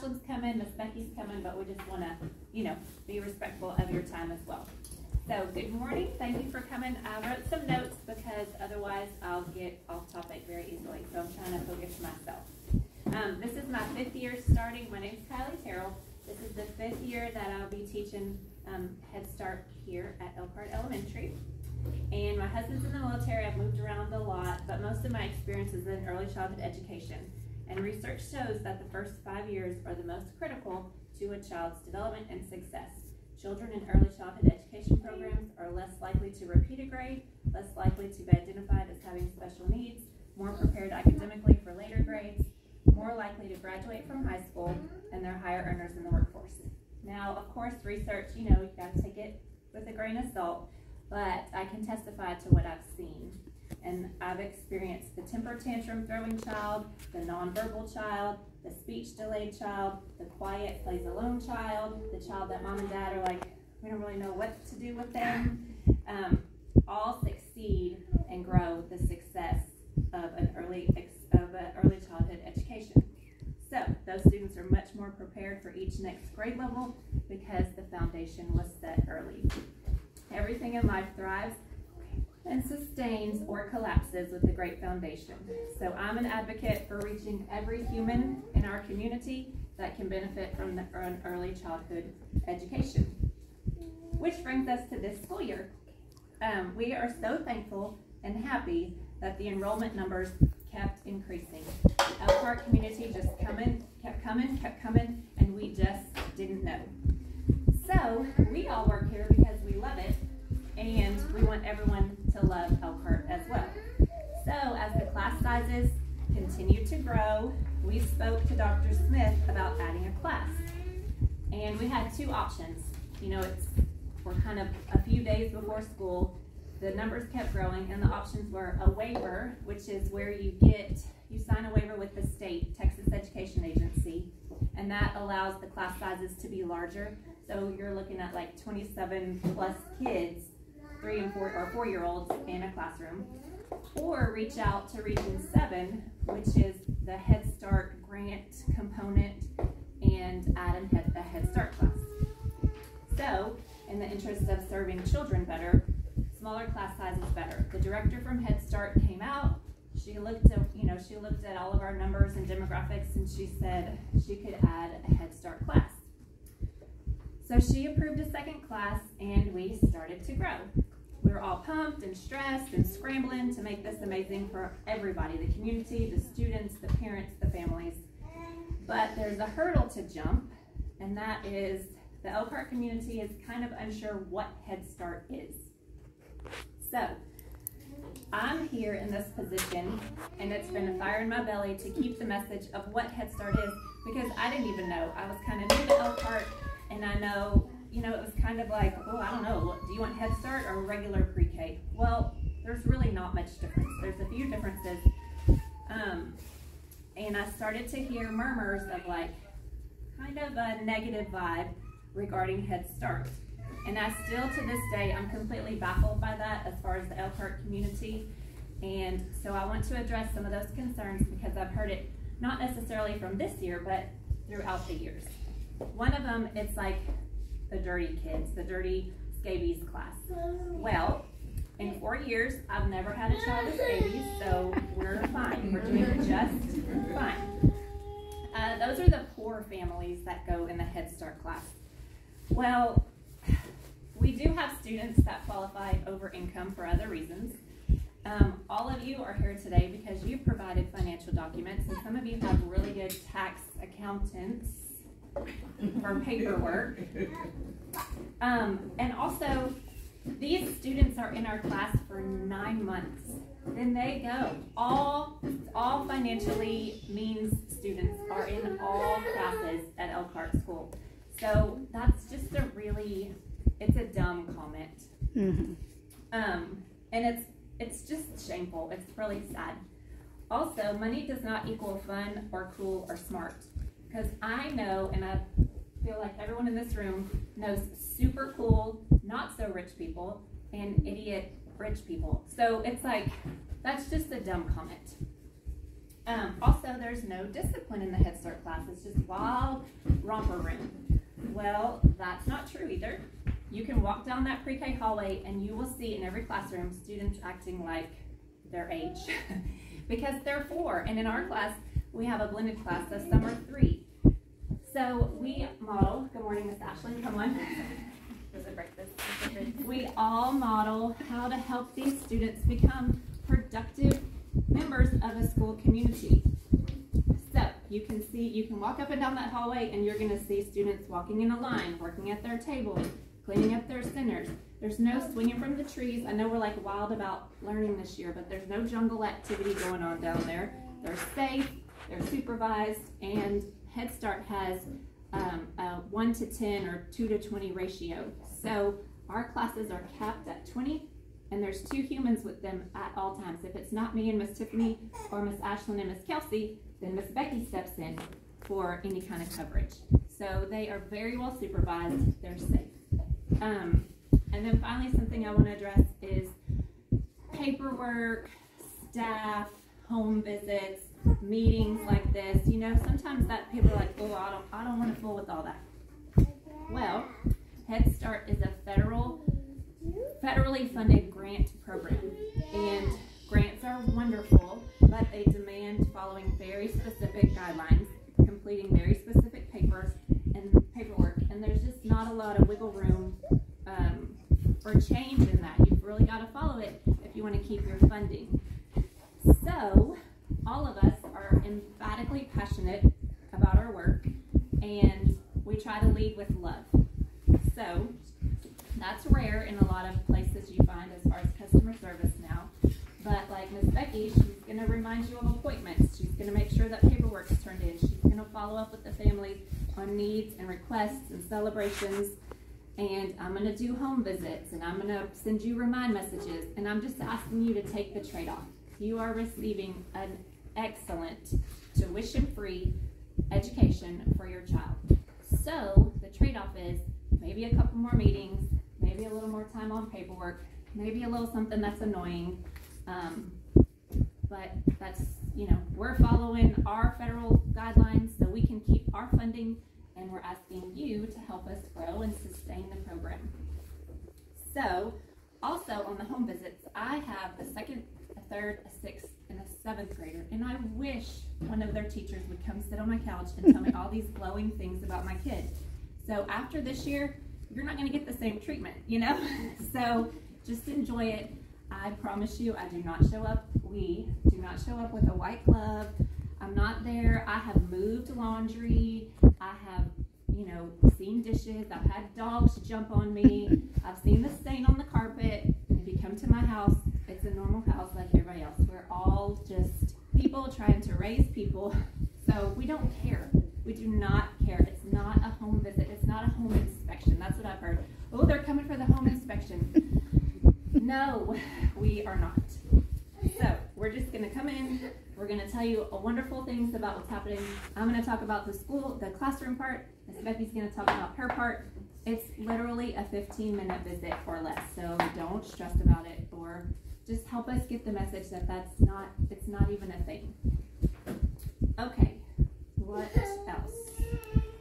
Ashlyn's coming, Miss Becky's coming, but we just wanna, you know, be respectful of your time as well. So, good morning, thank you for coming. I wrote some notes because otherwise I'll get off topic very easily, so I'm trying to focus myself. Um, this is my fifth year starting. My name's Kylie Terrell. This is the fifth year that I'll be teaching um, Head Start here at Elkhart Elementary. And my husband's in the military. I've moved around a lot, but most of my experience is in early childhood education. And research shows that the first five years are the most critical to a child's development and success. Children in early childhood education programs are less likely to repeat a grade, less likely to be identified as having special needs, more prepared academically for later grades, more likely to graduate from high school, and they're higher earners in the workforce. Now, of course, research, you know, you gotta take it with a grain of salt, but I can testify to what I've seen. And I've experienced the temper tantrum throwing child, the nonverbal child, the speech delayed child, the quiet plays alone child, the child that mom and dad are like, we don't really know what to do with them. Um, all succeed and grow the success of an early of an early childhood education. So those students are much more prepared for each next grade level because the foundation was set early. Everything in life thrives sustains or collapses with the great foundation. So I'm an advocate for reaching every human in our community that can benefit from early childhood education. Which brings us to this school year. Um, we are so thankful and happy that the enrollment numbers kept increasing. The Elkhart community just coming, kept coming, kept coming, and we just didn't know. So we all work here because to grow, we spoke to Dr. Smith about adding a class. And we had two options. You know, it's we're kind of a few days before school. The numbers kept growing, and the options were a waiver, which is where you get you sign a waiver with the state, Texas Education Agency, and that allows the class sizes to be larger. So you're looking at like 27 plus kids three and four or four year olds in a classroom, or reach out to Region 7, which is the Head Start grant component, and add a Head Start class. So, in the interest of serving children better, smaller class sizes better. The director from Head Start came out. She looked at, you know, she looked at all of our numbers and demographics, and she said she could add a Head Start class. So she approved a second class, and we started to grow we were all pumped and stressed and scrambling to make this amazing for everybody, the community, the students, the parents, the families. But there's a hurdle to jump, and that is the Elkhart community is kind of unsure what Head Start is. So, I'm here in this position, and it's been a fire in my belly to keep the message of what Head Start is because I didn't even know. I was kind of new to Elkhart, and I know you know, it was kind of like, oh, I don't know, do you want Head Start or regular pre-K? Well, there's really not much difference. There's a few differences. Um, and I started to hear murmurs of like, kind of a negative vibe regarding Head Start. And I still, to this day, I'm completely baffled by that as far as the Elkhart community. And so I want to address some of those concerns because I've heard it not necessarily from this year, but throughout the years. One of them, it's like the dirty kids, the dirty scabies class. Well, in four years, I've never had a child with scabies, so we're fine. We're doing just fine. Uh, those are the poor families that go in the Head Start class. Well, we do have students that qualify over income for other reasons. Um, all of you are here today because you provided financial documents, and some of you have really good tax accountants for paperwork. Um, and also, these students are in our class for nine months. Then they go. All, all financially means students are in all classes at Elkhart School. So that's just a really, it's a dumb comment. Mm-hmm. Um, and it's, it's just shameful. It's really sad. Also, money does not equal fun or cool or smart. Because I know, and I feel like everyone in this room knows super cool, not so rich people, and idiot rich people. So it's like, that's just a dumb comment. Um, also, there's no discipline in the Head Start class. It's just wild romper room. Well, that's not true either. You can walk down that pre-K hallway and you will see in every classroom students acting like their age because they're four. And in our class, we have a blended class, so some are three. So we model, good morning, Miss Ashley, come on. Does it break this? We all model how to help these students become productive members of a school community. So you can see, you can walk up and down that hallway and you're gonna see students walking in a line, working at their tables, cleaning up their centers. There's no swinging from the trees. I know we're like wild about learning this year, but there's no jungle activity going on down there. They're safe, they're supervised, and Head Start has um, a 1 to 10 or 2 to 20 ratio. So our classes are capped at 20, and there's two humans with them at all times. If it's not me and Miss Tiffany or Miss Ashlyn and Miss Kelsey, then Miss Becky steps in for any kind of coverage. So they are very well supervised. They're safe. Um, and then finally, something I want to address is paperwork, staff, home visits, meetings like this. You know, sometimes that people are like, oh, I don't, I don't want to fool with all that. Well, Head Start is a federal, federally funded grant program, and grants are wonderful, but they demand following very specific guidelines, completing very specific papers and paperwork, and there's just not a lot of wiggle room um, for change in that. You've really got to follow it if you want to keep your funding. So, all of us are emphatically passionate about our work, and we try to lead with love. So, that's rare in a lot of places you find as far as customer service now. But like Miss Becky, she's going to remind you of appointments. She's going to make sure that paperwork is turned in. She's going to follow up with the family on needs and requests and celebrations. And I'm going to do home visits and I'm going to send you remind messages. And I'm just asking you to take the trade off. You are receiving an excellent tuition free education for your child. So the trade off is maybe a couple more meetings, maybe a little more time on paperwork, maybe a little something that's annoying. Um, but that's, you know, we're following our federal guidelines so we can keep our funding and we're asking you to help us grow and sustain the program. So, also on the home visits, I have a second, a third, a sixth, and a seventh grader, and I wish one of their teachers would come sit on my couch and tell me all these glowing things about my kid. So after this year, you're not going to get the same treatment, you know? so just enjoy it. I promise you, I do not show up. We do not show up with a white glove. I'm not there. I have moved laundry. I have, you know, seen dishes. I've had dogs jump on me. I've seen the stain on the carpet. If you come to my house, it's a normal house like everybody else. We're all just people trying to raise people. So we don't care. We do not care. It's not a home visit. It's not a home inspection. That's what I've heard. Oh, they're coming for the home inspection. No, we are not. So we're just going to come in. We're going to tell you a wonderful things about what's happening. I'm going to talk about the school, the classroom part. Miss Becky's going to talk about her part. It's literally a 15 minute visit or less. So don't stress about it or just help us get the message that that's not, it's not even a thing. Okay, what else?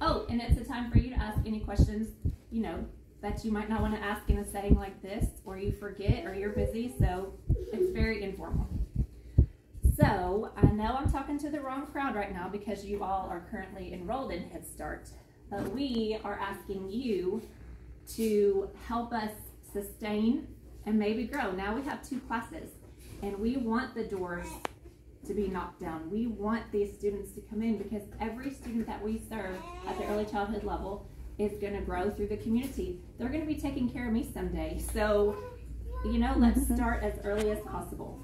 Oh, and it's a time for you to ask any questions, you know, that you might not want to ask in a setting like this, or you forget, or you're busy, so it's very informal. So, I know I'm talking to the wrong crowd right now because you all are currently enrolled in Head Start, but we are asking you to help us sustain and maybe grow. Now we have two classes, and we want the doors to be knocked down. We want these students to come in because every student that we serve at the early childhood level is going to grow through the community. They're going to be taking care of me someday. So, you know, let's mm-hmm. start as early as possible.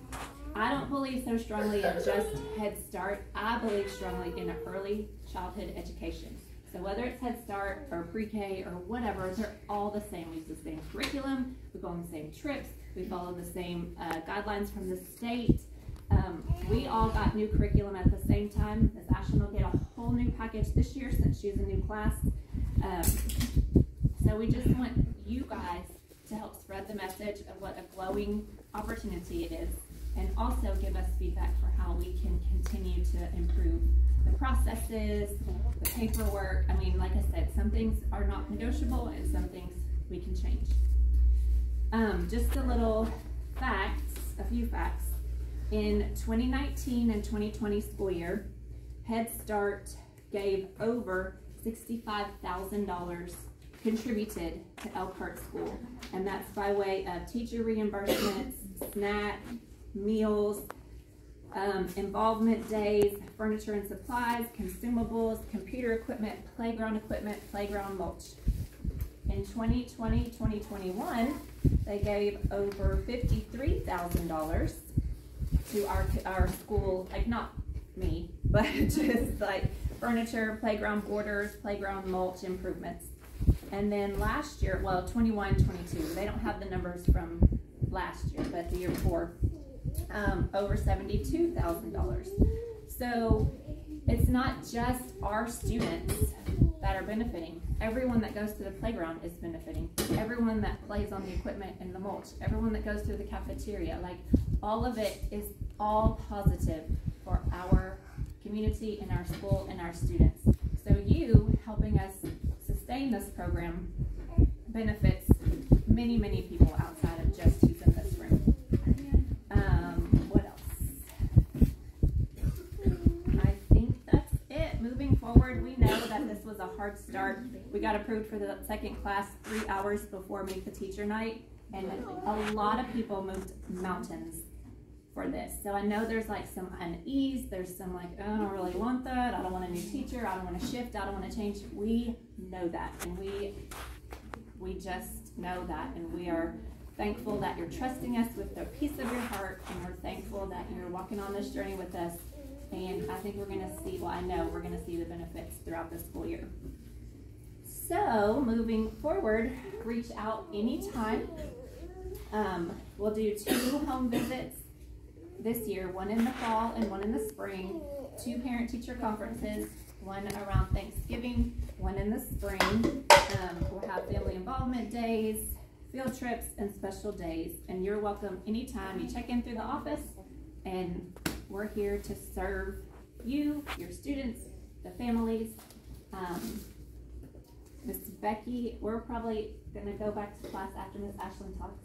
I don't believe so strongly in just Head Start. I believe strongly in early childhood education. So whether it's Head Start or pre-K or whatever, they're all the same. We use the same curriculum. We go on the same trips. We follow the same uh, guidelines from the state. Um, we all got new curriculum at the same time. Ms. Ashton will get a whole new package this year since she's a new class. Um, so we just want you guys to help spread the message of what a glowing opportunity it is and also give us feedback for how we can continue to improve the processes, the paperwork. I mean, like I said, some things are not negotiable and some things we can change. Um, just a little facts, a few facts. In 2019 and 2020 school year, Head Start gave over $65,000 contributed to Elkhart School. And that's by way of teacher reimbursements, snack, meals, um, involvement days, furniture and supplies, consumables, computer equipment, playground equipment, playground mulch. In 2020, 2021, they gave over $53,000 to our, our school, like not me, but just like furniture, playground borders, playground mulch improvements. And then last year, well, 21, 22, they don't have the numbers from last year, but the year before, um, over $72,000. So it's not just our students that are benefiting. Everyone that goes to the playground is benefiting. Everyone that plays on the equipment and the mulch, everyone that goes through the cafeteria, like all of it is all positive for our community and our school and our students. So you helping us sustain this program benefits many, many people outside of just who's in this room. Um, what else? I think that's it. Moving forward, we know that this was a hard start. We got approved for the second class three hours before Meet the Teacher Night, and a lot of people moved mountains for this. So I know there's like some unease. There's some like, oh, I don't really want that. I don't want a new teacher. I don't want to shift. I don't want to change. We know that, and we we just know that, and we are thankful that you're trusting us with the piece of your heart, and we're thankful that you're walking on this journey with us. And I think we're going to see. Well, I know we're going to see the benefits throughout the school year. So moving forward, reach out anytime. Um, we'll do two home visits this year, one in the fall and one in the spring, two parent-teacher conferences, one around Thanksgiving, one in the spring. Um, we'll have family involvement days, field trips, and special days. And you're welcome anytime. You check in through the office, and we're here to serve you, your students, the families. Um, Miss Becky, we're probably going to go back to class after Miss Ashlyn talks.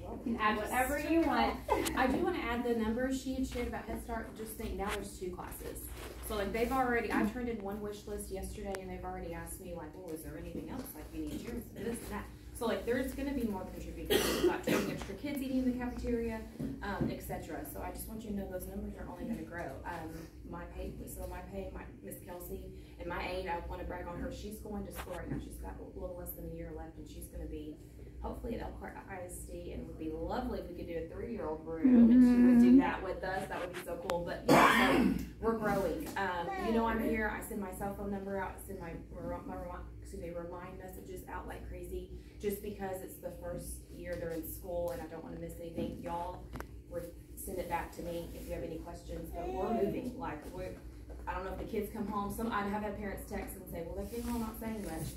You can add whatever you want. I do want to add the numbers she had shared about Head Start. Just think now there's two classes. So like they've already, I turned in one wish list yesterday and they've already asked me like, well, is there anything else? Like we need yours, this and that. So like there's going to be more got 20 extra kids eating in the cafeteria, um, etc. So I just want you to know those numbers are only going to grow. Um, my pay, so my pay, my Miss Kelsey and my aide, I want to brag on her. She's going to school right now. She's got a little less than a year left and she's going to be hopefully at Elkhart ISD, and it would be lovely if we could do a three-year-old room, mm -hmm. and she would do mm-hmm. that with us. That would be so cool. But yeah, so we're growing. Um, you know, I'm here. I send my cell phone number out. I send my, my excuse me, remind messages out like crazy, just because it's the first year they're in school, and I don't want to miss anything. Y'all, send it back to me if you have any questions. But we're moving. Like we're. I don't know if the kids come home. Some I have had parents text and say, "Well, they came home not saying much."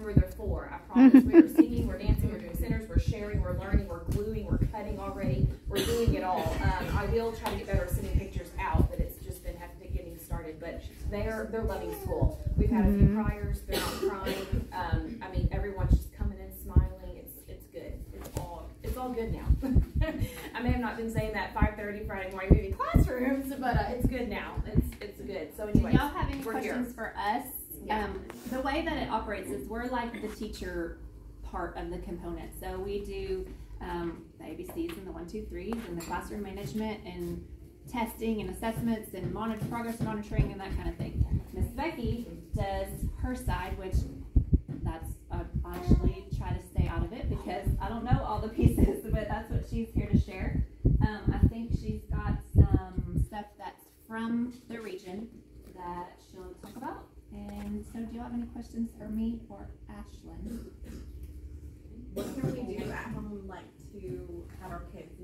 Remember, they're four. I promise. we are singing, we're dancing, we're doing centers, we're sharing, we're learning, we're gluing, we're cutting already. We're doing it all. Um, I will try to get better at sending pictures out, but it's just been hectic getting started. But they're they're loving school. We've had a few mm-hmm. They're not crying. Um, I mean, everyone's just coming in smiling. It's it's good. It's all it's all good now. I may have not been saying that 5:30 Friday morning movie classrooms, but uh, it's good now. It's it's good. So anyway, y'all have any questions here. for us? Um, the way that it operates is we're like the teacher part of the component. So we do um, the ABCs and the one, two, threes, and the classroom management and testing and assessments and monitor progress monitoring and that kind of thing. Miss Becky does her side, which that's I actually try to stay out of it because I don't know all the pieces, but that's what she's here to share. Um, I think she's got some stuff that's from the region that she'll talk about. And so do you have any questions for me or Ashlyn? What can we do at home, like, to have our kids